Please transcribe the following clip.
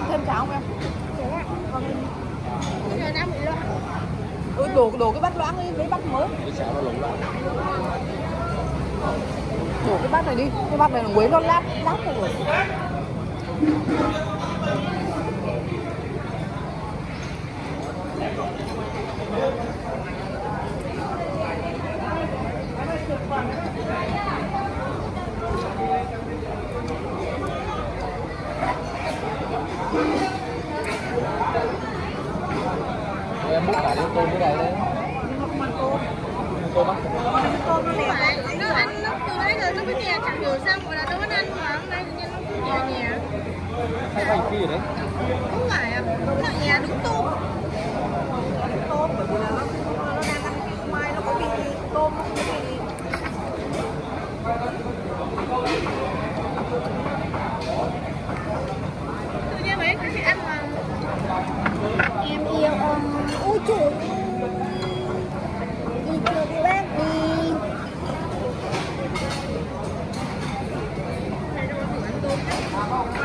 Ăn thêm cháo không em? Ừ, đổ đổ cái bát loãng đi lấy bát mới. Cái cháo nó lủng loạn. Đổ cái bát này đi. Cái bát này là quấy nó lát lát rồi Rồi em múc cả cái tôm cái này đấy tôm á. Phải nó ăn nó từ nãy giờ nó cứ nhè chẳng hiểu sao gọi là nó vẫn ăn mà hôm nay tự nhiên nó cứ nhè nhè hay phi ở đấy. Không phải à nó nhè đúng tôm 好。